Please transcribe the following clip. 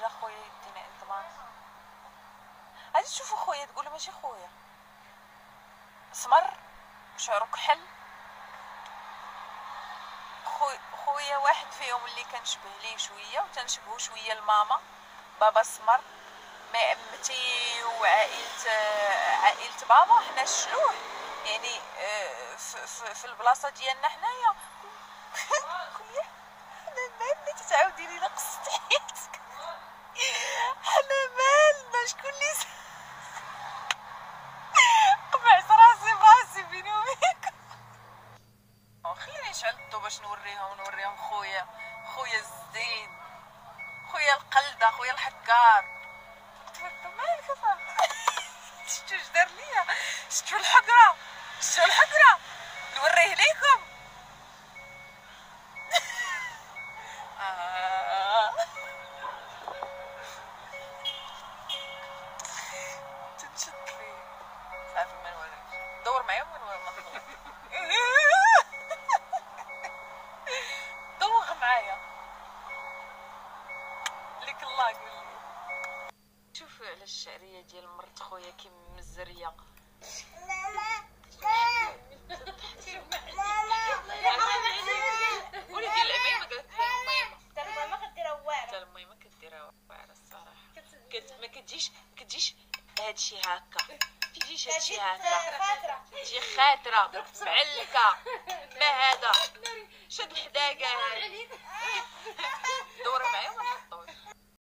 جا خويا يدينا انضمام غادي تشوفوا خويا تقولوا ماشي خويا سمر شعرو كحل خوي خويا واحد فيهم اللي كنشبه ليه شوية وتنشبهو شوية لماما. بابا سمر مع عمتي وعائلة عائلة بابا حنا الشلوح. يعني آه، في, في, في البلاصة ديالنا حنايا. خويا باش نوريهم نوريهم خويا. خويا الزين. خويا القلدة خويا الحكار. تفضل مالك أصاحبي؟ شفتوا اش دار ليا؟ شفتوا الحقرة؟ شفتوا الحقرة؟ نوريه ليكم. آه. تنشد لي. صافي ما نوريش. دور معايا وما نوري معايا ليك الله شوفوا على الشعريه ديال مرت خويا كي مزريه كتجيش كتجيش هادشي هكا تجيش هادشي هكا تجي خاطره معلكه ما هذا شد الحداقه ولا